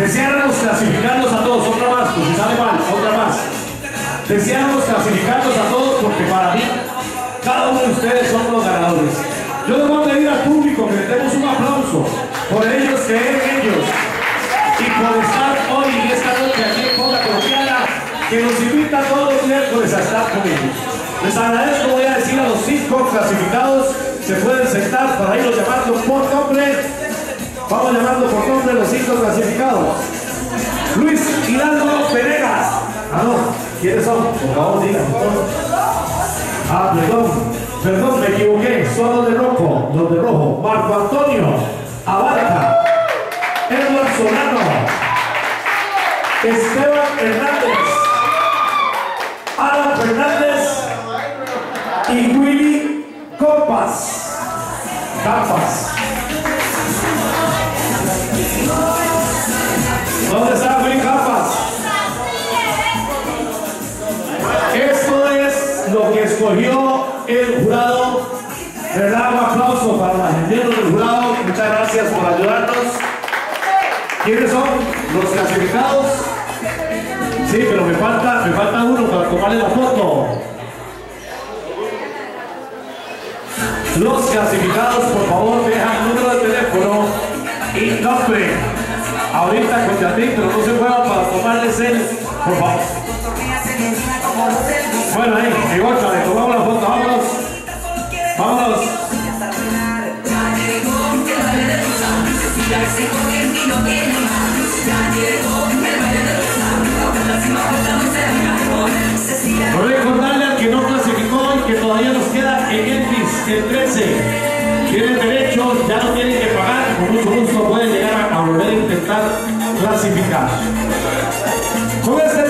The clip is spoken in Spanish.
Deseáramos clasificarlos a todos, otra más, pues si sale mal, otra más. Deseamos clasificarlos a todos porque para mí, cada uno de ustedes son los ganadores. Yo les voy a pedir al público que les demos un aplauso por ellos, creer en ellos y por estar hoy y esta noche aquí en Ponga Colombiana, que nos invita todos los miércoles a estar con ellos. Les agradezco, voy a decir a los cinco clasificados, se pueden sentar para irlos llamando por nombre. Vamos llamando por nombre los cinco clasificados. Luis Hidalgo Peregas. Ah, no, ¿quiénes son? Por favor, digan. Ah, perdón, perdón, me equivoqué. Son los de rojo, los de rojo. Marco Antonio Abarca. Edward Solano. Esteban Hernández. Alan Fernández. Y Willy Compas. Campas. ¿Dónde está Willy Campas? Esto es lo que escogió el jurado. ¿Verdad? Un aplauso para los miembros del jurado. Muchas gracias por ayudarnos. ¿Quiénes son los clasificados? Sí, pero me falta, me falta uno para tomarle la foto. Los clasificados, por favor, dejan número de y nombre. Ahorita con pero no se muevan para tomarles el, por favor. Bueno, ahí, igual, le tomamos la foto, vámonos. Vámonos. Recordarle al que no clasificó y que todavía nos queda en Elvis el 13. Tienen derecho, ya no pagar, con gusto pueden llegar a, a volver a intentar clasificar. Con este